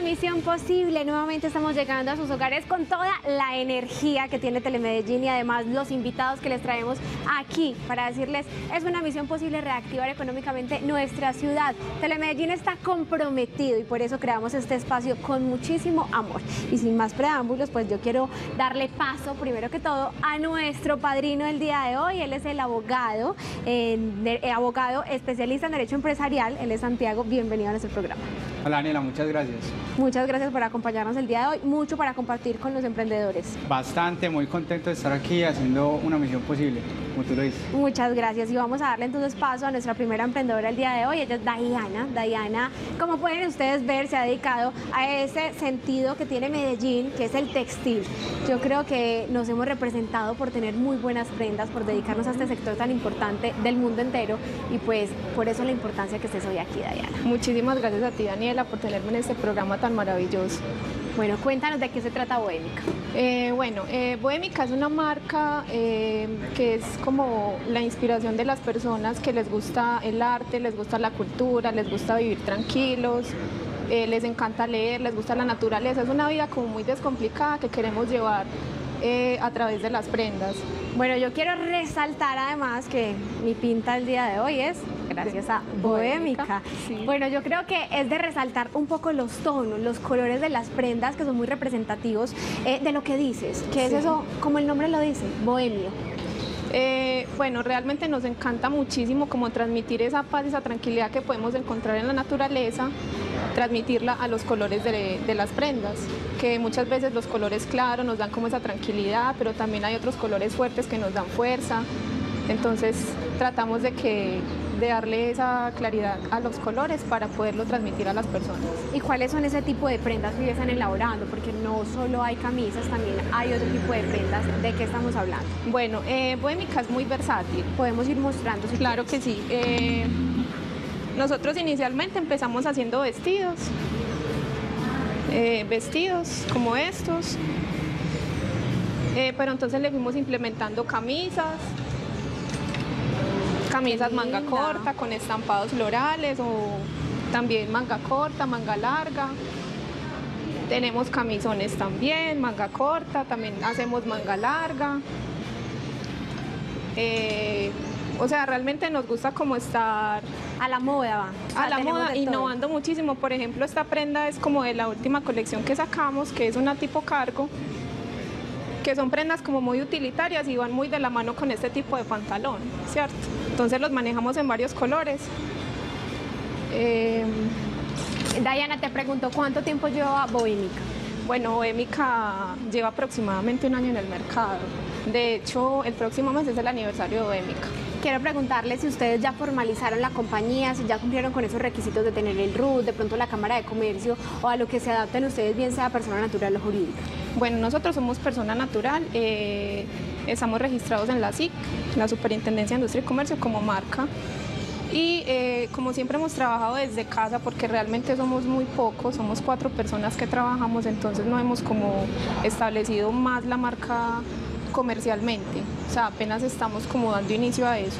Misión Posible. Nuevamente estamos llegando a sus hogares con toda la energía que tiene Telemedellín y además los invitados que les traemos aquí para decirles es una misión posible reactivar económicamente nuestra ciudad. Telemedellín está comprometido y por eso creamos este espacio con muchísimo amor. Y sin más preámbulos, pues yo quiero darle paso primero que todo a nuestro padrino el día de hoy. Él es el abogado, eh, abogado especialista en Derecho Empresarial. Él es Santiago. Bienvenido a nuestro programa. Hola Daniela, muchas gracias. Muchas gracias por acompañarnos el día de hoy, mucho para compartir con los emprendedores. Bastante, muy contento de estar aquí haciendo una misión posible, como tú lo dices. Muchas gracias y vamos a darle entonces paso a nuestra primera emprendedora el día de hoy, ella es Diana. Diana, como pueden ustedes ver, se ha dedicado a ese sentido que tiene Medellín, que es el textil. Yo creo que nos hemos representado por tener muy buenas prendas, por dedicarnos a este sector tan importante del mundo entero y pues por eso la importancia que estés hoy aquí, Diana. Muchísimas gracias a ti, Daniela, por tenerme en este programa tan maravilloso. Bueno, cuéntanos de qué se trata Bohémica. Eh, bueno, eh, Bohémica es una marca eh, que es como la inspiración de las personas que les gusta el arte, les gusta la cultura, les gusta vivir tranquilos, eh, les encanta leer, les gusta la naturaleza. Es una vida como muy descomplicada que queremos llevar a través de las prendas. Bueno, yo quiero resaltar además que mi pinta el día de hoy es gracias a Bohémica. Bueno, yo creo que es de resaltar un poco los tonos, los colores de las prendas que son muy representativos eh, de lo que dices, que es eso, como el nombre lo dice, bohemio. Eh, bueno, realmente nos encanta muchísimo como transmitir esa paz, esa tranquilidad que podemos encontrar en la naturaleza, transmitirla a los colores de, de, las prendas, que muchas veces los colores claros nos dan como esa tranquilidad, pero también hay otros colores fuertes que nos dan fuerza. Entonces tratamos de que de darle esa claridad a los colores para poderlo transmitir a las personas. ¿Y cuáles son ese tipo de prendas que ya están elaborando? Porque no solo hay camisas, también hay otro tipo de prendas. ¿De qué estamos hablando? Bueno, eh, es muy versátil. Podemos ir mostrando. claro que sí. Eh, nosotros inicialmente empezamos haciendo vestidos. Eh, vestidos como estos. Eh, pero entonces le fuimos implementando camisas, camisas manga corta con estampados florales o también manga corta, manga larga. Tenemos camisones también, manga corta, también hacemos manga larga. Eh, o sea, realmente nos gusta como estar a la moda, a la moda, innovando muchísimo. Por ejemplo, esta prenda es como de la última colección que sacamos, que es una tipo cargo, que son prendas como muy utilitarias y van muy de la mano con este tipo de pantalón, ¿cierto? Entonces los manejamos en varios colores. Eh, Diana, te pregunto, ¿cuánto tiempo lleva Bohémica? Bueno, Bohémica lleva aproximadamente un año en el mercado. De hecho, el próximo mes es el aniversario de Bohémica. Quiero preguntarle si ustedes ya formalizaron la compañía, si ya cumplieron con esos requisitos de tener el RUT, de pronto la Cámara de Comercio o a lo que se adapten ustedes, bien sea persona natural o jurídica. Bueno, nosotros somos persona natural, eh, estamos registrados en la SIC, la Superintendencia de Industria y Comercio, como marca. Y eh, como siempre hemos trabajado desde casa porque realmente somos muy pocos, somos cuatro personas que trabajamos, entonces no hemos como establecido más la marca comercialmente. O sea, apenas estamos como dando inicio a eso.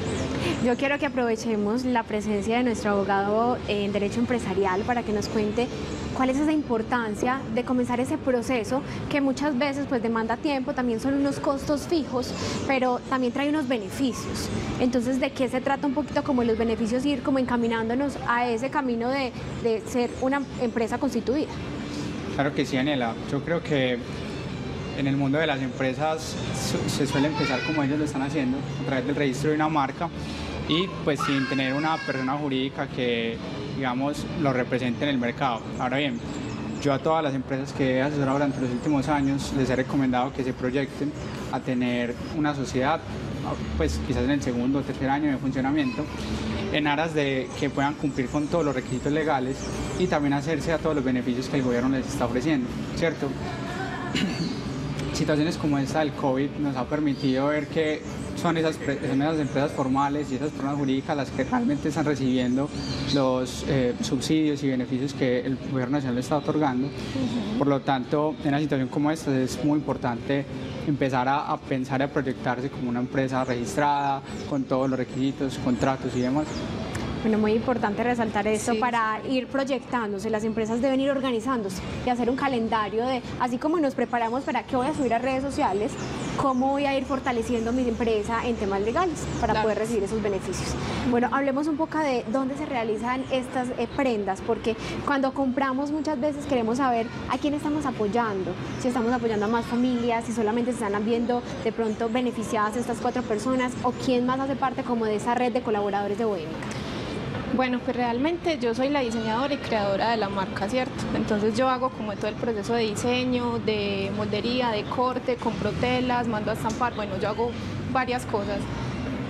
Yo quiero que aprovechemos la presencia de nuestro abogado en Derecho Empresarial para que nos cuente cuál es esa importancia de comenzar ese proceso que muchas veces pues demanda tiempo, también son unos costos fijos, pero también trae unos beneficios. Entonces, ¿de qué se trata un poquito como los beneficios ir como encaminándonos a ese camino de, de ser una empresa constituida? Claro que sí, Anela. Yo creo que en el mundo de las empresas se suele empezar como ellos lo están haciendo, a través del registro de una marca y pues sin tener una persona jurídica que, digamos, lo represente en el mercado. Ahora bien, yo a todas las empresas que he asesorado durante los últimos años les he recomendado que se proyecten a tener una sociedad, pues quizás en el segundo o tercer año de funcionamiento, en aras de que puedan cumplir con todos los requisitos legales y también hacerse a todos los beneficios que el gobierno les está ofreciendo, ¿cierto? Situaciones como esta del COVID nos ha permitido ver que son esas, son esas empresas formales y esas personas jurídicas las que realmente están recibiendo los eh, subsidios y beneficios que el gobierno nacional le está otorgando. Por lo tanto, en una situación como esta es muy importante empezar a, a, pensar y a proyectarse como una empresa registrada, con todos los requisitos, contratos y demás. Bueno, muy importante resaltar esto Sí, para ir proyectándose. Las empresas deben ir organizándose y hacer un calendario de, así como nos preparamos para qué voy a subir a redes sociales, cómo voy a ir fortaleciendo mi empresa en temas legales para Claro. poder recibir esos beneficios. Bueno, hablemos un poco de dónde se realizan estas eh, prendas, porque cuando compramos muchas veces queremos saber a quién estamos apoyando, si estamos apoyando a más familias, si solamente se están viendo de pronto beneficiadas estas cuatro personas o quién más hace parte como de esa red de colaboradores de Bohemica. Bueno, pues realmente yo soy la diseñadora y creadora de la marca, ¿cierto? Entonces yo hago como todo el proceso de diseño, de moldería, de corte, compro telas, mando a estampar, bueno, yo hago varias cosas.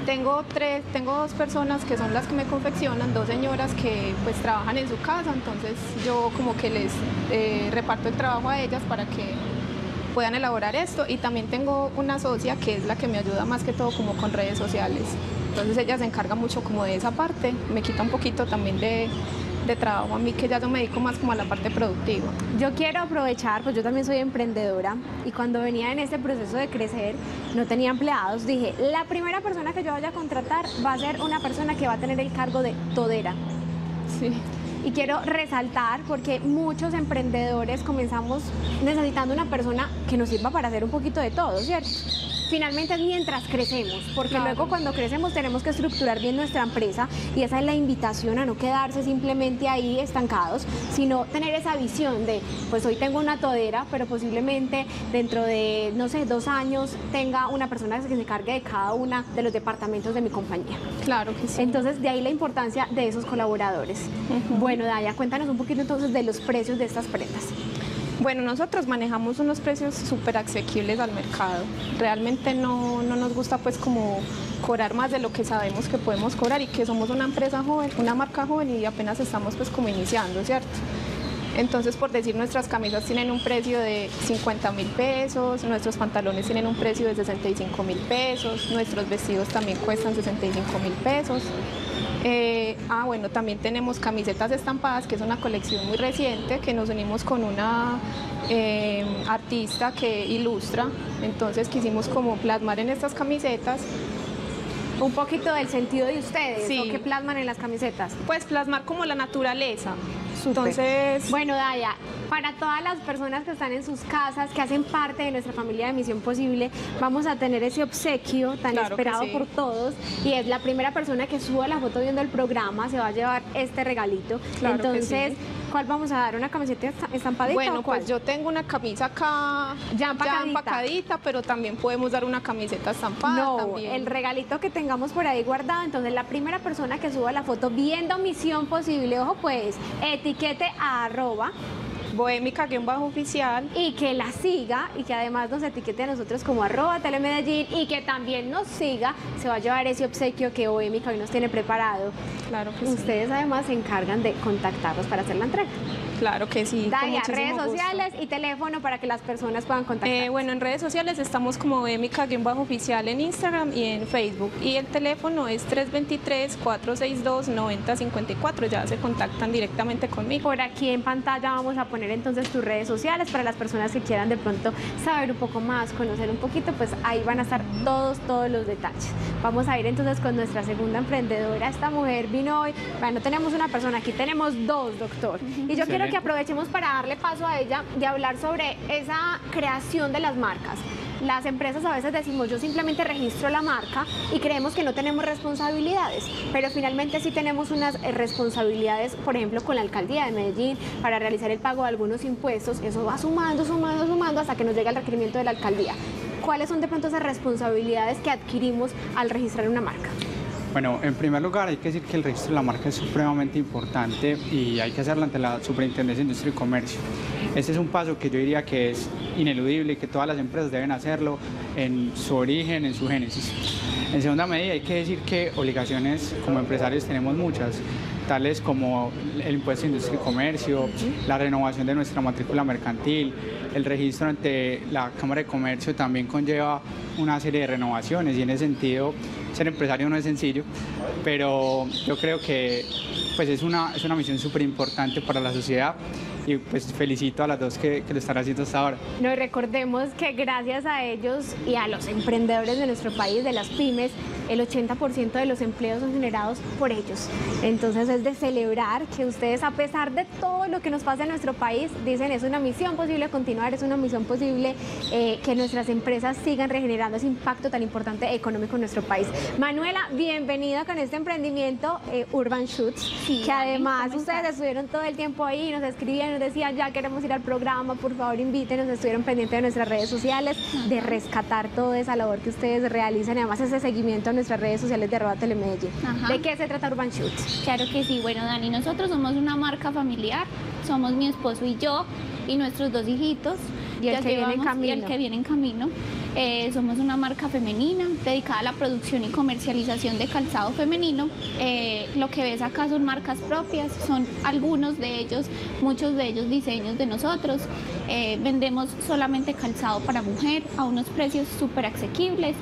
Tengo tres, tengo dos personas que son las que me confeccionan, dos señoras que pues trabajan en su casa, entonces yo como que les eh, reparto el trabajo a ellas para que puedan elaborar esto y también tengo una socia que es la que me ayuda más que todo como con redes sociales. Entonces ella se encarga mucho como de esa parte, me quita un poquito también de, de trabajo a mí que ya yo me dedico más como a la parte productiva. Yo quiero aprovechar, pues yo también soy emprendedora y cuando venía en este proceso de crecer, no tenía empleados, dije, la primera persona que yo vaya a contratar va a ser una persona que va a tener el cargo de todera. Sí. Y quiero resaltar porque muchos emprendedores comenzamos necesitando una persona que nos sirva para hacer un poquito de todo, ¿cierto? Finalmente es mientras crecemos, porque Claro. luego cuando crecemos tenemos que estructurar bien nuestra empresa y esa es la invitación a no quedarse simplemente ahí estancados, sino tener esa visión de, pues hoy tengo una todera, pero posiblemente dentro de, no sé, dos años tenga una persona que se encargue de cada una de los departamentos de mi compañía. Claro que sí. Entonces, de ahí la importancia de esos colaboradores. Bueno, Daya, cuéntanos un poquito entonces de los precios de estas prendas. Bueno, nosotros manejamos unos precios súper asequibles al mercado. Realmente no, no nos gusta pues como cobrar más de lo que sabemos que podemos cobrar y que somos una empresa joven, una marca joven y apenas estamos pues como iniciando, ¿cierto? Entonces, por decir, nuestras camisas tienen un precio de 50 mil pesos, nuestros pantalones tienen un precio de 65 mil pesos, nuestros vestidos también cuestan 65 mil pesos. Eh, ah, bueno, también tenemos camisetas estampadas, que es una colección muy reciente, que nos unimos con una eh, artista que ilustra. Entonces quisimos como plasmar en estas camisetas, Un poquito del sentido de ustedes, Sí. o que plasman en las camisetas. pues plasmar como la naturaleza. Entonces, Bueno, Daya, para todas las personas que están en sus casas, que hacen parte de nuestra familia de Misión Posible, vamos a tener ese obsequio tan Claro esperado sí. por todos. Y es la primera persona que suba la foto viendo el programa, se va a llevar este regalito. Claro que Entonces, sí. ¿Cuál vamos a dar? ¿Una camiseta esta- estampadita bueno, o cuál? pues yo tengo una camisa acá Ya empacadita. empacadita, pero también podemos dar una camiseta estampada. No, también. el regalito que tengamos por ahí guardado, entonces la primera persona que suba la foto viendo Misión Posible, ojo pues, etiquete a arroba Bohémica-oficial. y que la siga y que además nos etiquete a nosotros como arroba telemedellín y que también nos siga, se va a llevar ese obsequio que Bohémica hoy nos tiene preparado. Claro que sí. Ustedes además se encargan de contactarlos para hacer la entrega. Claro que sí. con Daya, redes gusto. sociales y teléfono para que las personas puedan contactar. Eh, bueno, en redes sociales estamos como Bohémica-oficial en Instagram y en Facebook. Y el teléfono es 323-462-9054. Ya se contactan directamente conmigo. Por aquí en pantalla vamos a poner entonces tus redes sociales para las personas que quieran de pronto saber un poco más, conocer un poquito, pues ahí van a estar todos, todos los detalles. Vamos a ir entonces con nuestra segunda emprendedora. Esta mujer vino hoy, bueno, no tenemos una persona, aquí tenemos dos, doctor. Y yo quiero que aprovechemos para darle paso a ella de hablar sobre esa creación de las marcas. Las empresas a veces decimos, yo simplemente registro la marca y creemos que no tenemos responsabilidades, pero finalmente sí tenemos unas eh, responsabilidades, por ejemplo, con la alcaldía de Medellín para realizar el pago de algunos impuestos. Eso va sumando, sumando, sumando hasta que nos llega el requerimiento de la alcaldía. ¿Cuáles son de pronto esas responsabilidades que adquirimos al registrar una marca? Bueno, en primer lugar hay que decir que el registro de la marca es supremamente importante y hay que hacerlo ante la Superintendencia de Industria y Comercio. Este es un paso que yo diría que es ineludible y que todas las empresas deben hacerlo en su origen, en su génesis. En segunda medida hay que decir que obligaciones como empresarios tenemos muchas, tales como el impuesto de industria y comercio, la renovación de nuestra matrícula mercantil, el registro ante la Cámara de Comercio también conlleva una serie de renovaciones y en ese sentido ser empresario no es sencillo, pero yo creo que pues es una, es una misión súper importante para la sociedad y pues felicito a las dos que, que lo están haciendo hasta ahora. No, y recordemos que gracias a ellos y a los emprendedores de nuestro país, de las pymes, el 80% de los empleos son generados por ellos. Entonces es de celebrar que ustedes, a pesar de todo lo que nos pasa en nuestro país, dicen es una misión posible continuar, es una misión posible eh, que nuestras empresas sigan regenerando ese impacto tan importante económico en nuestro país. Manuela, bienvenida con este emprendimiento eh, Urban Shoots, que además ustedes estuvieron todo el tiempo ahí, nos escribían, nos decían ya queremos ir al programa, por favor invítenos, estuvieron pendientes de nuestras redes sociales, de rescatar toda esa labor que ustedes realizan y además ese seguimiento a nuestras redes sociales de arroba Telemedellín. ¿De qué se trata Urban Shoots? Claro que sí, bueno Dani, nosotros somos una marca familiar, somos mi esposo y yo y nuestros dos hijitos. Y el, que viene, en camino. el que viene en camino. Eh, somos una marca femenina dedicada a la producción y comercialización de calzado femenino. Eh, lo que ves acá son marcas propias, son algunos de ellos, muchos de ellos diseños de nosotros. Eh, vendemos solamente calzado para mujer a unos precios súper asequibles.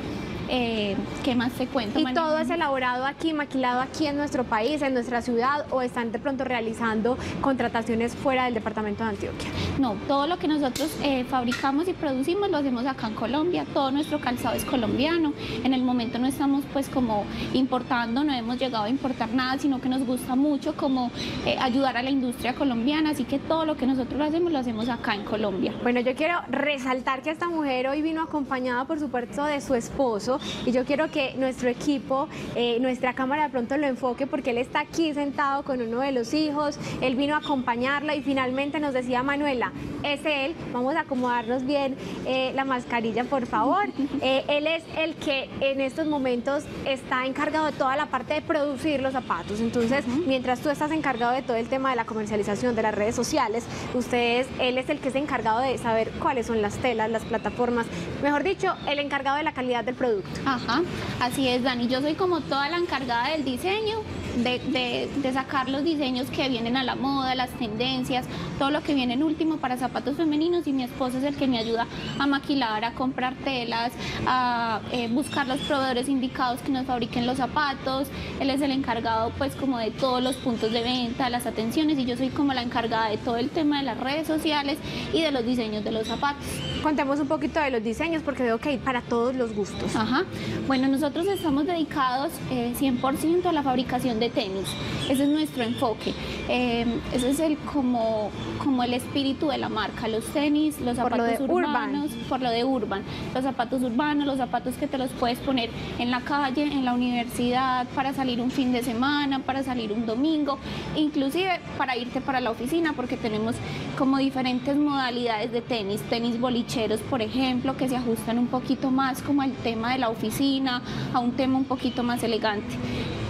Eh, ¿Qué más te cuento? ¿Y todo es elaborado aquí, maquilado aquí en nuestro país, en nuestra ciudad, o están de pronto realizando contrataciones fuera del departamento de Antioquia? No, todo lo que nosotros eh, fabricamos y producimos lo hacemos acá en Colombia, todo nuestro calzado es colombiano. En el momento no estamos pues como importando, no hemos llegado a importar nada, sino que nos gusta mucho como eh, ayudar a la industria colombiana, así que todo lo que nosotros hacemos lo hacemos acá en Colombia. Bueno, yo quiero resaltar que esta mujer hoy vino acompañada por supuesto de su esposo, y yo quiero que nuestro equipo, eh, nuestra cámara de pronto lo enfoque porque él está aquí sentado con uno de los hijos, él vino a acompañarla y finalmente nos decía Manuela, es él, vamos a acomodarnos bien eh, la mascarilla por favor, eh, él es el que en estos momentos está encargado de toda la parte de producir los zapatos, entonces mientras tú estás encargado de todo el tema de la comercialización de las redes sociales, ustedes, él es el que es encargado de saber cuáles son las telas, las plataformas, mejor dicho, el encargado de la calidad del producto. Ajá, así es, Dani. Yo soy como toda la encargada del diseño, de, sacar los diseños que vienen a la moda, las tendencias, todo lo que viene en último para zapatos femeninos y mi esposo es el que me ayuda a maquilar, a comprar telas, a eh, buscar los proveedores indicados que nos fabriquen los zapatos. Él es el encargado pues como de todos los puntos de venta, las atenciones y yo soy como la encargada de todo el tema de las redes sociales y de los diseños de los zapatos. Contemos un poquito de los diseños porque veo que hay para todos los gustos. Ajá. Bueno, nosotros estamos dedicados 100% eh, a la fabricación de tenis. Ese es nuestro enfoque. Eh, ese es el como, como el espíritu de la marca. Los tenis, los zapatos urbanos, por lo de urban. Los zapatos urbanos, los zapatos que te los puedes poner en la calle, en la universidad, para salir un fin de semana, para salir un domingo, inclusive para irte para la oficina, porque tenemos como diferentes modalidades de tenis. Tenis bolicheros, por ejemplo, que se ajustan un poquito más como al tema de la oficina, a un tema un poquito más elegante.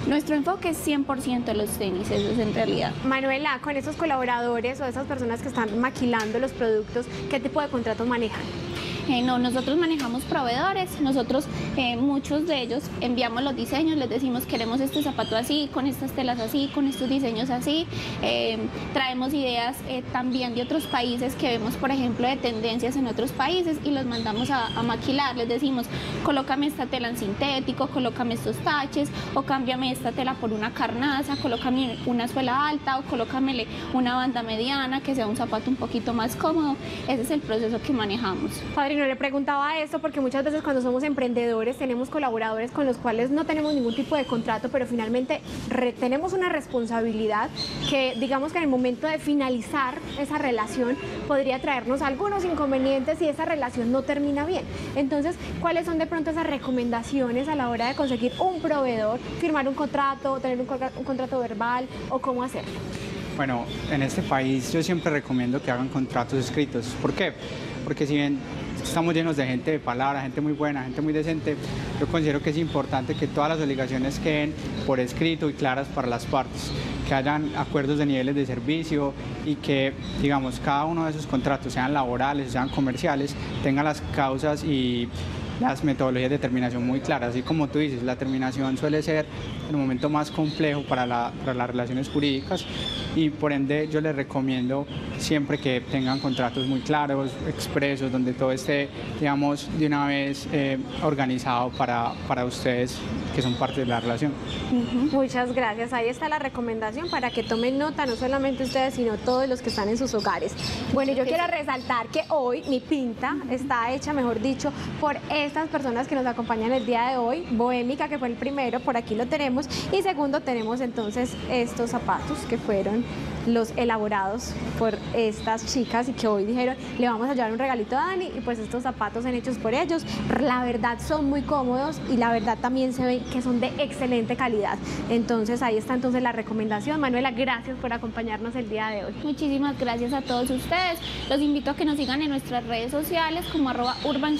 Nuestro enfoque es 100% de los tenis, eso es en realidad. Manuela, con esos colaboradores o esas personas que están maquilando los productos, ¿qué tipo de contratos manejan? Eh, no, nosotros manejamos proveedores, nosotros eh, muchos de ellos enviamos los diseños, les decimos queremos este zapato así, con estas telas así, con estos diseños así, eh, traemos ideas también de otros países que vemos por ejemplo de tendencias en otros países y los mandamos a, maquilar, les decimos colócame esta tela en sintético, colócame estos taches o cámbiame esta tela por una carnaza, colócame una suela alta o colócamele una banda mediana que sea un zapato un poquito más cómodo, ese es el proceso que manejamos no le preguntaba esto porque muchas veces cuando somos emprendedores tenemos colaboradores con los cuales no tenemos ningún tipo de contrato, pero finalmente tenemos una responsabilidad que digamos que en el momento de finalizar esa relación podría traernos algunos inconvenientes si esa relación no termina bien. Entonces, ¿cuáles son de pronto esas recomendaciones a la hora de conseguir un proveedor, firmar un contrato, tener un, un contrato verbal o cómo hacerlo? Bueno, en este país yo siempre recomiendo que hagan contratos escritos. ¿Por qué? Porque si bien estamos llenos de gente de palabra, gente muy buena, gente muy decente. Yo considero que es importante que todas las obligaciones queden por escrito y claras para las partes, que hayan acuerdos de niveles de servicio y que, digamos, cada uno de esos contratos, sean laborales, sean comerciales, tenga las causas y las metodologías de terminación muy claras. Así como tú dices, la terminación suele ser el momento más complejo para, las relaciones jurídicas y por ende yo les recomiendo siempre que tengan contratos muy claros, expresos, donde todo esté, digamos, de una vez eh, organizado para, para ustedes que son parte de la relación. Muchas gracias. Ahí está la recomendación para que tomen nota, no solamente ustedes, sino todos los que están en sus hogares. Bueno, yo quiero resaltar que hoy mi pinta está hecha, mejor dicho, por estas personas que nos acompañan el día de hoy. Bohémica, que fue el primero, por aquí lo tenemos. Y segundo tenemos entonces estos zapatos que fueron los elaborados por estas chicas y que hoy dijeron, le vamos a llevar un regalito a Dani y pues estos zapatos son hechos por ellos. La verdad son muy cómodos y la verdad también se ve que son de excelente calidad. Entonces ahí está entonces la recomendación. Manuela, gracias por acompañarnos el día de hoy. Muchísimas gracias a todos ustedes. Los invito a que nos sigan en nuestras redes sociales como arroba Urban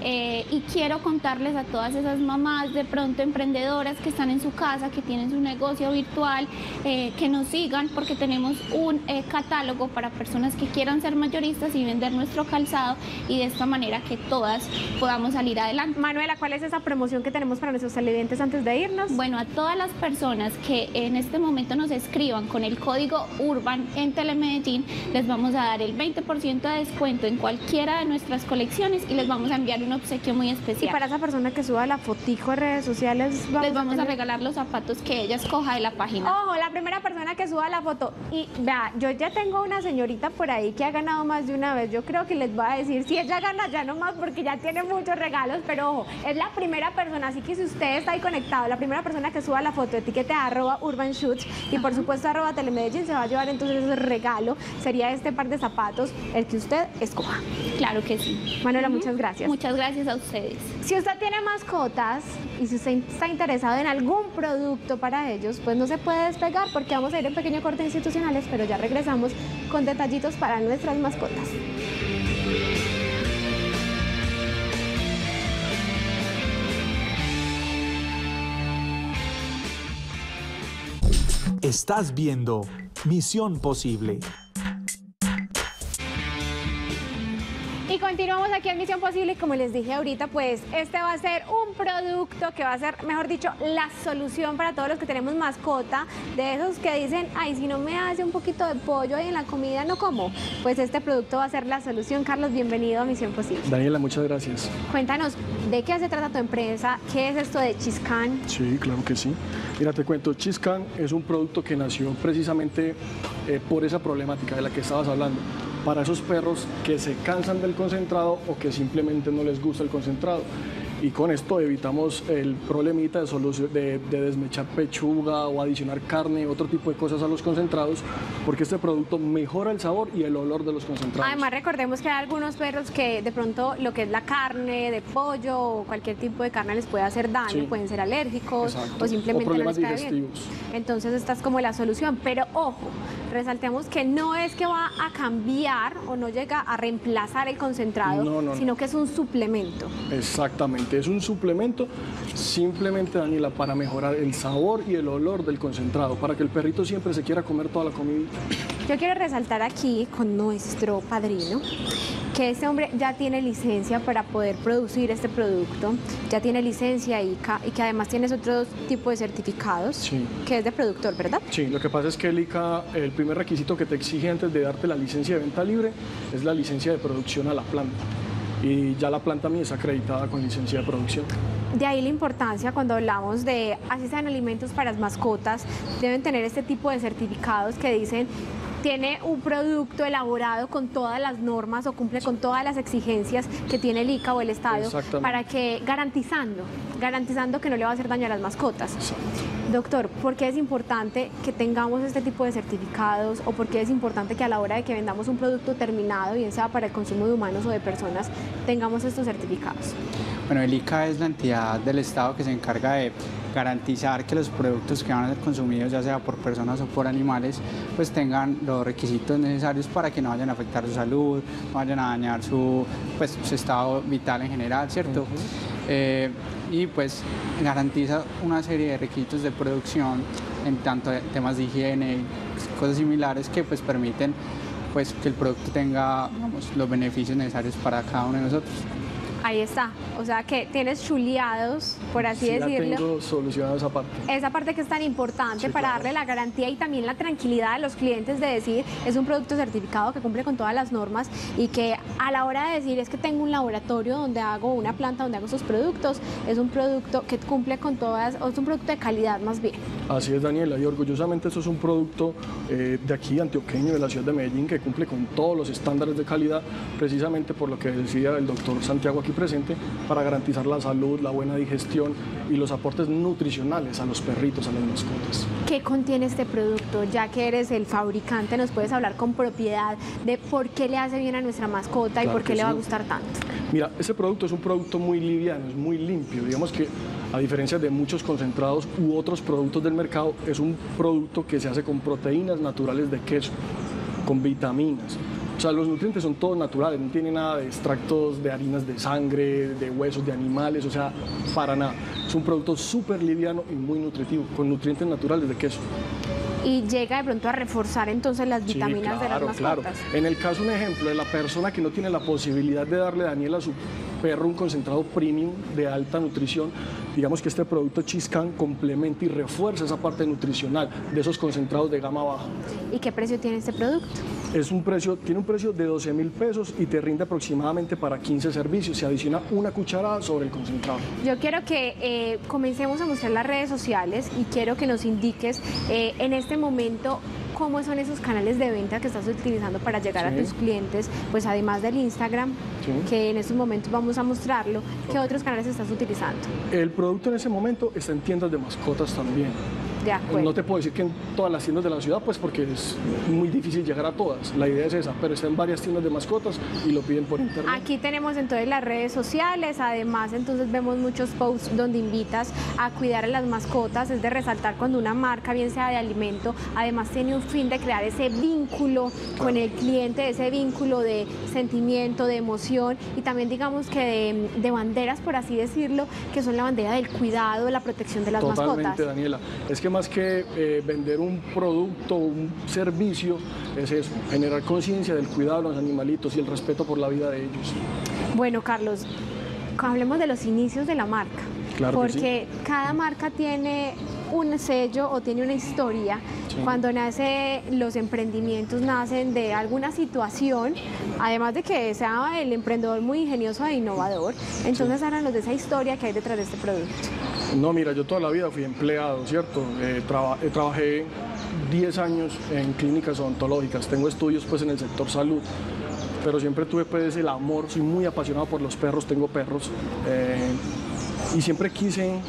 eh, y quiero contarles a todas esas mamás de pronto emprendedoras que están en su casa, que tienen su negocio virtual, eh, que nos sigan porque tenemos un eh, catálogo para personas que quieran ser mayoristas y vender nuestro calzado y de esta manera que todas podamos salir adelante. Manuela, ¿cuál es esa promoción que tenemos para nuestros televidentes antes de irnos? Bueno, a todas las personas que en este momento nos escriban con el código URBAN en Telemedellín, les vamos a dar el 20% de descuento en cualquiera de nuestras colecciones y les vamos a enviar un obsequio muy especial. Y para esa persona que suba la fotico en redes sociales, vamos les vamos a, a regalar los zapatos que ella escoja de la página. Ojo, la primera persona que suba la foto. Y vea, yo ya tengo una señorita por ahí que ha ganado más de una vez. Yo creo que les voy a decir, si ella gana ya no más porque ya tiene muchos regalos, pero ojo, es la primera persona, así que si usted está ahí conectado, la primera persona que suba la foto, etiquete arroba Urban Shoots y por supuesto arroba Telemedellín se va a llevar entonces ese regalo. Sería este par de zapatos el que usted escoja. Claro que sí. Manuela, muchas gracias. Muchas gracias a ustedes. Si usted tiene mascotas y si usted está interesado en algún producto para ellos, pues no se puede despegar porque vamos a ir en pequeño corte institucionales, pero ya regresamos con detallitos para nuestras mascotas. Estás viendo Misión Posible. Aquí en Misión Posible y como les dije ahorita, pues este va a ser un producto que va a ser, mejor dicho, la solución para todos los que tenemos mascota, de esos que dicen, ay, si no me hace un poquito de pollo ahí en la comida, no como. Pues este producto va a ser la solución. Carlos, bienvenido a Misión Posible. Daniela, muchas gracias. Cuéntanos, ¿de qué se trata tu empresa? ¿Qué es esto de Chiscan? Sí, claro que sí. Mira, te cuento, Chiscan es un producto que nació precisamente eh, por esa problemática de la que estabas hablando para esos perros que se cansan del concentrado o que simplemente no les gusta el concentrado y con esto evitamos el problemita de, de, desmechar pechuga o adicionar carne, otro tipo de cosas a los concentrados, porque este producto mejora el sabor y el olor de los concentrados. Además recordemos que hay algunos perros que de pronto lo que es la carne de pollo o cualquier tipo de carne les puede hacer daño, pueden ser alérgicos o simplemente no les cae bien. Entonces esta es como la solución, pero ojo, resaltemos que no es que va a cambiar o no llega a reemplazar el concentrado, sino que es un suplemento. Exactamente es un suplemento simplemente, Daniela, para mejorar el sabor y el olor del concentrado, para que el perrito siempre se quiera comer toda la comida. Yo quiero resaltar aquí con nuestro padrino que este hombre ya tiene licencia para poder producir este producto, ya tiene licencia ICA y que además tienes otro tipo de certificados, que es de productor, ¿verdad? Sí, lo que pasa es que el ICA, el primer requisito que te exige antes de darte la licencia de venta libre es la licencia de producción a la planta y ya la planta mía es acreditada con licencia de producción. De ahí la importancia cuando hablamos de, así sean alimentos para las mascotas, deben tener este tipo de certificados que dicen tiene un producto elaborado con todas las normas o cumple con todas las exigencias que tiene el ICA o el Estado para que garantizando, garantizando que no le va a hacer daño a las mascotas. Doctor, ¿por qué es importante que tengamos este tipo de certificados o por qué es importante que a la hora de que vendamos un producto terminado, bien sea para el consumo de humanos o de personas, tengamos estos certificados? Bueno, el ICA es la entidad del Estado que se encarga de garantizar que los productos que van a ser consumidos, ya sea por personas o por animales, pues tengan los requisitos necesarios para que no vayan a afectar su salud, no vayan a dañar su, pues, su estado vital en general, ¿cierto? Eh, y pues garantiza una serie de requisitos de producción en tanto temas de higiene y cosas similares que pues permiten pues que el producto tenga los beneficios necesarios para cada uno de nosotros. Ahí está. O sea que tienes chuleados, por así sí decirlo. La tengo solucionada esa parte. Esa parte que es tan importante para darle la garantía y también la tranquilidad a los clientes de decir es un producto certificado que cumple con todas las normas y que a la hora de decir es que tengo un laboratorio donde hago una planta donde hago esos productos, es un producto que cumple con todas, o es un producto de calidad más bien. Así es, Daniela, y orgullosamente eso es un producto eh, de aquí, antioqueño, de la ciudad de Medellín, que cumple con todos los estándares de calidad, precisamente por lo que decía el doctor Santiago aquí aquí presente para garantizar la salud, la buena digestión y los aportes nutricionales a los perritos, a las mascotas. ¿Qué contiene este producto? Ya que eres el fabricante, nos puedes hablar con propiedad de por qué le hace bien a nuestra mascota y por qué le va a gustar tanto. Mira, ese producto es un producto muy liviano, es muy limpio. Digamos que a diferencia de muchos concentrados u otros productos del mercado, es un producto que se hace con proteínas naturales de queso, con vitaminas. O sea, los nutrientes son todos naturales, no tiene nada de extractos de harinas de sangre, de huesos de animales, o sea, para nada. Es un producto súper liviano y muy nutritivo, con nutrientes naturales de queso. Y llega de pronto a reforzar entonces las Sí, vitaminas de las claro, claro. mascotas. En el caso, un ejemplo de la persona que no tiene la posibilidad de darle a Daniel a su perro un concentrado premium de alta nutrición, digamos que este producto Chiscan complementa y refuerza esa parte nutricional de esos concentrados de gama baja. ¿Y qué precio tiene este producto? Es un precio, tiene un precio de 12 mil pesos y te rinde aproximadamente para 15 servicios. Se adiciona una cucharada sobre el concentrado. Yo quiero que eh, comencemos a mostrar las redes sociales y quiero que nos indiques eh, en este momento cómo son esos canales de venta que estás utilizando para llegar a tus clientes, pues además del Instagram, Sí. que en estos momentos vamos a mostrarlo, ¿qué otros canales estás utilizando? El producto en ese momento está en tiendas de mascotas también. De acuerdo. No te puedo decir que en todas las tiendas de la ciudad, pues porque es muy difícil llegar a todas. La idea es esa, pero está en varias tiendas de mascotas y lo piden por internet. Aquí tenemos entonces las redes sociales, además entonces vemos muchos posts donde invitas a cuidar a las mascotas, es de resaltar cuando una marca, bien sea de alimento, además tiene un fin de crear ese vínculo con el cliente, ese vínculo de sentimiento, de emoción y también digamos que de, de banderas, por así decirlo, que son la bandera del cuidado, la protección de las Totalmente, mascotas. Daniela. Es que más que eh, vender un producto, un servicio, es eso, generar conciencia del cuidado de los animalitos y el respeto por la vida de ellos. Bueno, Carlos, hablemos de los inicios de la marca. Claro que sí. porque cada marca tiene un sello o tiene una historia. Sí. Cuando nace los emprendimientos nacen de alguna situación, además de que sea el emprendedor muy ingenioso e innovador. Entonces háblanos de esa historia que hay detrás de este producto. No, mira, yo toda la vida fui empleado, ¿cierto? Eh, eh, trabajé 10 años en clínicas odontológicas, tengo estudios pues en el sector salud, pero siempre tuve pues el amor, soy muy apasionado por los perros, tengo perros, eh, y siempre quise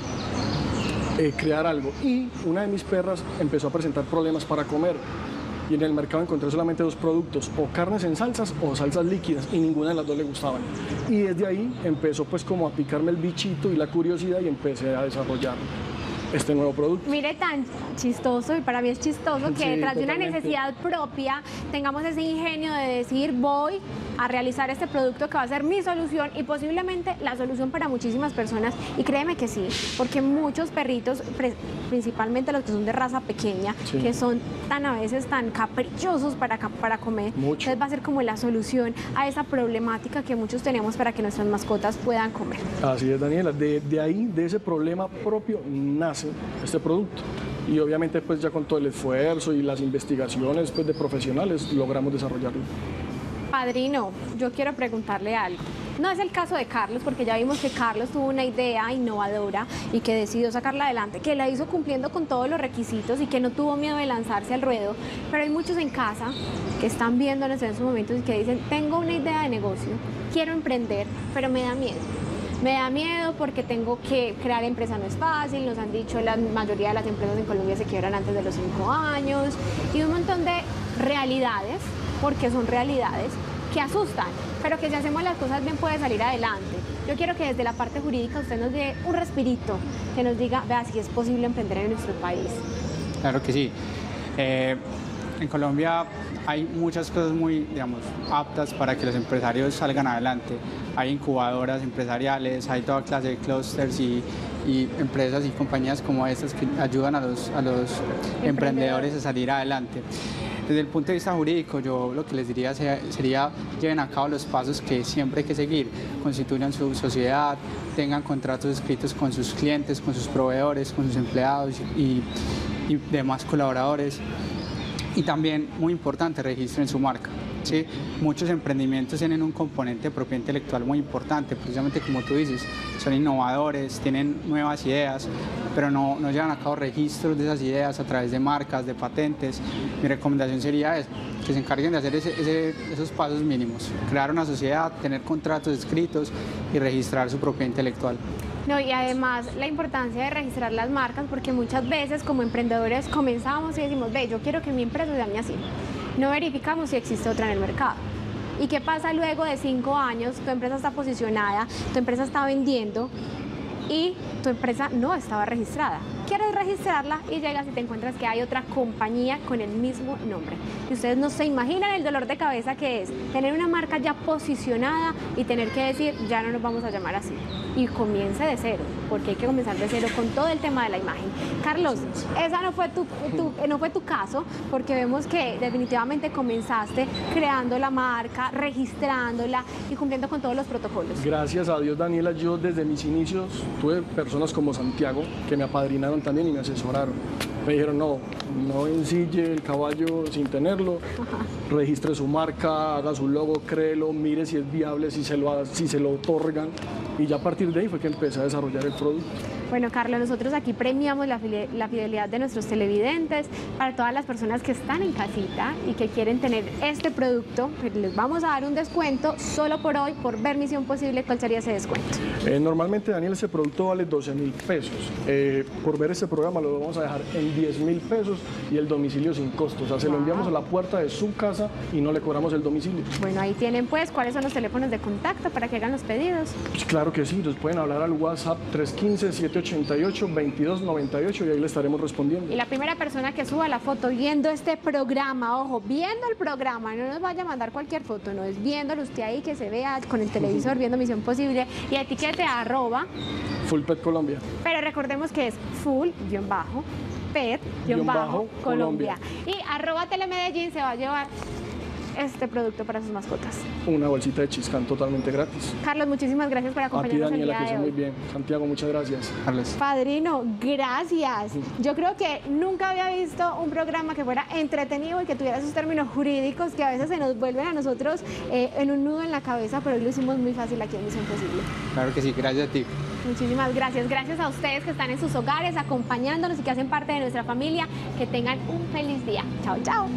crear algo. Y una de mis perras empezó a presentar problemas para comer. Y en el mercado encontré solamente dos productos, o carnes en salsas o salsas líquidas, y ninguna de las dos le gustaban. Y desde ahí empezó pues como a picarme el bichito y la curiosidad y empecé a desarrollar este nuevo producto. Mire tan chistoso, y para mí es chistoso que Sí, detrás de una necesidad propia tengamos ese ingenio de decir voy a realizar este producto que va a ser mi solución y posiblemente la solución para muchísimas personas. Y créeme que sí, porque muchos perritos, principalmente los que son de raza pequeña, Sí. que son tan a veces tan caprichosos para, para comer, Mucho. entonces va a ser como la solución a esa problemática que muchos tenemos para que nuestras mascotas puedan comer. Así es, Daniela. De, de ahí, de ese problema propio, nace este producto. Y obviamente, pues ya con todo el esfuerzo y las investigaciones pues, de profesionales, logramos desarrollarlo. Padrino, yo quiero preguntarle algo. No es el caso de Carlos, porque ya vimos que Carlos tuvo una idea innovadora y que decidió sacarla adelante, que la hizo cumpliendo con todos los requisitos y que no tuvo miedo de lanzarse al ruedo. Pero hay muchos en casa que están viéndonos en estos momentos y que dicen, tengo una idea de negocio, quiero emprender, pero me da miedo. Me da miedo porque tengo que crear empresa no es fácil, nos han dicho la mayoría de las empresas en Colombia se quiebran antes de los cinco años y un montón de realidades, porque son realidades que asustan, pero que si hacemos las cosas bien puede salir adelante. Yo quiero que desde la parte jurídica usted nos dé un respirito, que nos diga, vea si es posible emprender en nuestro país. Claro que sí. Eh, en Colombia hay muchas cosas muy, digamos, aptas para que los empresarios salgan adelante. Hay incubadoras empresariales, hay toda clase de clusters y, y empresas y compañías como estas que ayudan a los, a los emprendedores a salir adelante. Desde el punto de vista jurídico, yo lo que les diría sea- sería lleven a cabo los pasos que siempre hay que seguir, constituyan su sociedad, tengan contratos escritos con sus clientes, con sus proveedores, con sus empleados y, y demás colaboradores. Y también, muy importante, registren su marca. ¿Sí? Muchos emprendimientos tienen un componente de propiedad intelectual muy importante, precisamente como tú dices, son innovadores, tienen nuevas ideas, pero no, no llevan a cabo registros de esas ideas a través de marcas, de patentes. Mi recomendación sería es que se encarguen de hacer esos pasos mínimos, crear una sociedad, tener contratos escritos y registrar su propiedad intelectual. No, y además la importancia de registrar las marcas, porque muchas veces como emprendedores comenzamos y decimos, ve, yo quiero que mi empresa se llame así. No verificamos si existe otra en el mercado. ¿Y qué pasa luego de cinco años? Tu empresa está posicionada, tu empresa está vendiendo y tu empresa no estaba registrada quieres registrarla y llegas y te encuentras que hay otra compañía con el mismo nombre. Y ustedes no se imaginan el dolor de cabeza que es tener una marca ya posicionada y tener que decir, ya no nos vamos a llamar así. Y comience de cero, porque hay que comenzar de cero con todo el tema de la imagen. Carlos, esa no fue tu, no fue tu caso, porque vemos que definitivamente comenzaste creando la marca, registrándola y cumpliendo con todos los protocolos. Gracias a Dios, Daniela, yo desde mis inicios tuve personas como Santiago que me apadrinaron también y me asesoraron. Me dijeron, no, no ensille el caballo sin tenerlo, registre su marca, haga su logo, créelo, mire si es viable, si se lo, si se lo otorgan. Y ya a partir de ahí fue que empecé a desarrollar el producto. Bueno, Carlos, nosotros aquí premiamos la, fidelidad de nuestros televidentes para todas las personas que están en casita y que quieren tener este producto. Pues les vamos a dar un descuento solo por hoy, por ver Misión Posible. ¿Cuál sería ese descuento? Eh, normalmente, Daniel, ese producto vale 12 mil pesos. Eh, por ver este programa lo vamos a dejar en 10 mil pesos y el domicilio sin costo. O sea, se lo enviamos a la puerta de su casa y no le cobramos el domicilio. Bueno, ahí tienen pues cuáles son los teléfonos de contacto para que hagan los pedidos. Pues claro que sí, nos pueden hablar al WhatsApp 315 7 88-2298 y ahí le estaremos respondiendo. Y la primera persona que suba la foto viendo este programa, ojo, viendo el programa, no nos vaya a mandar cualquier foto, no es viéndolo usted ahí que se vea con el televisor viendo Misión Posible y etiquete arroba Full Pet Colombia. Pero recordemos que es full-pet-colombia. Y arroba Telemedellín se va a llevar este producto para sus mascotas. Una bolsita de chiscán totalmente gratis. Carlos, muchísimas gracias por acompañarnos. A ti, Daniela, que muy bien. Santiago, muchas gracias. Carlos. Padrino, gracias. Yo creo que nunca había visto un programa que fuera entretenido y que tuviera esos términos jurídicos que a veces se nos vuelven a nosotros eh, en un nudo en la cabeza, pero hoy lo hicimos muy fácil aquí en Misión Posible. Claro que sí, gracias a ti. Muchísimas gracias. Gracias a ustedes que están en sus hogares acompañándonos y que hacen parte de nuestra familia. Que tengan un feliz día. Chao, chao.